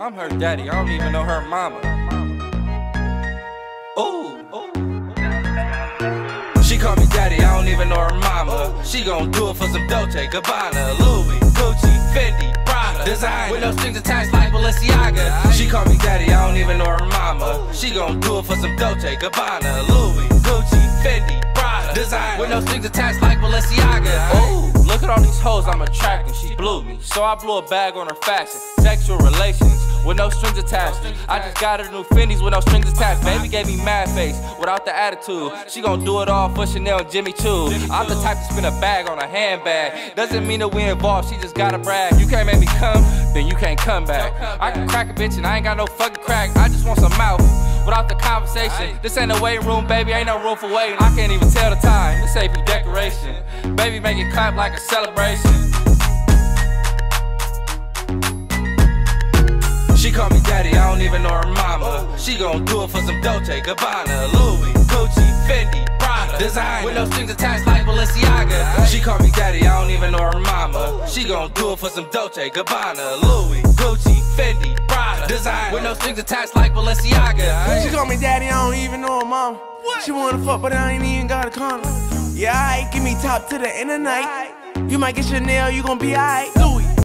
I'm her daddy, I don't even know her mama. Ooh. She call me daddy, I don't even know her mama. She gon' do it for some Dolce, Gabbana, Louis, Gucci, Fendi, Prada. Design with no strings attached like Balenciaga. She call me daddy, I don't even know her mama. She gon' do it for some Dolce, Gabbana, Louis, Gucci, Fendi, Prada. Design with no strings attached like Balenciaga. Ooh, look at all these hoes I'm attracting. She blew me, so I blew a bag on her fashion. Sexual relations with no strings attached. I just got her new Fendi's with no strings attached. Baby gave me mad face without the attitude. She gon' do it all for Chanel and Jimmy Choo. I'm the type to spin a bag on a handbag. Doesn't mean that we involved, she just gotta brag. You can't make me come, then you can't come back. I can crack a bitch and I ain't got no fucking crack. I just want some mouth without the conversation. This ain't a waiting room, baby, ain't no room for waiting. I can't even tell the time, this AP decoration. Baby, make it clap like a celebration. She call me daddy, I don't even know her mama. She gon' do it for some Dolce, Gabbana, Louis, Gucci, Fendi, Prada. Design with no strings attached like Balenciaga. She call me daddy, I don't even know her mama. She gon' do it for some Dolce, Gabbana, Louis, Gucci, Fendi. Design with no strings attached like Balenciaga. She call me daddy, I don't even know her mama. She wanna fuck, but I ain't even got a condom. Yeah, I give me top to the end of the night. You might get Chanel, you gon' be alright. Louis,